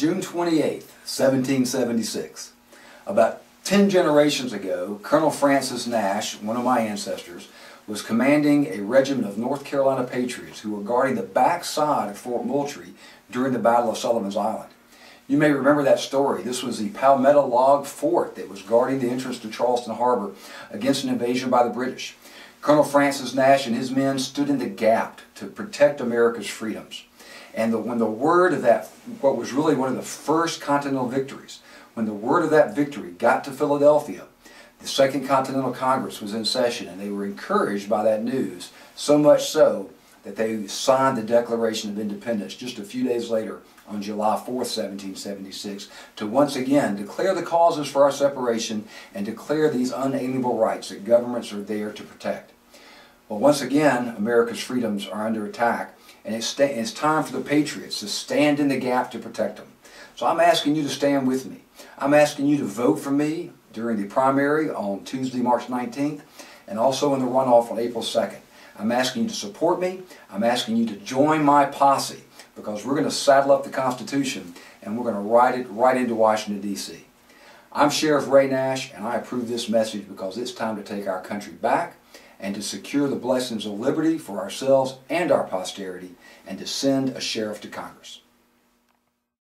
June 28, 1776. About 10 generations ago, Colonel Francis Nash, one of my ancestors, was commanding a regiment of North Carolina Patriots who were guarding the back side of Fort Moultrie during the Battle of Sullivan's Island. You may remember that story. This was the Palmetto Log Fort that was guarding the entrance to Charleston Harbor against an invasion by the British. Colonel Francis Nash and his men stood in the gap to protect America's freedoms. And the, when the word of that, what was really one of the first Continental victories, when the word of that victory got to Philadelphia, the Second Continental Congress was in session and they were encouraged by that news, so much so that they signed the Declaration of Independence just a few days later on July 4, 1776, to once again declare the causes for our separation and declare these unalienable rights that governments are there to protect. Well, once again, America's freedoms are under attack and it's, it's time for the Patriots to stand in the gap to protect them. So I'm asking you to stand with me. I'm asking you to vote for me during the primary on Tuesday, March 19th, and also in the runoff on April 2nd. I'm asking you to support me. I'm asking you to join my posse because we're going to saddle up the Constitution and we're going to ride it right into Washington, D.C. I'm Sheriff Ray Nash, and I approve this message because it's time to take our country back and to secure the blessings of liberty for ourselves and our posterity, and to send a sheriff to Congress.